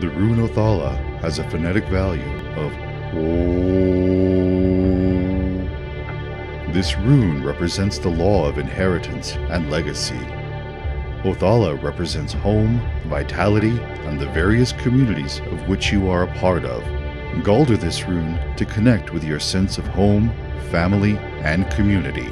The rune Othala has a phonetic value of O. This rune represents the law of inheritance and legacy. Othala represents home, vitality, and the various communities of which you are a part of. Galdr this rune to connect with your sense of home, family, and community.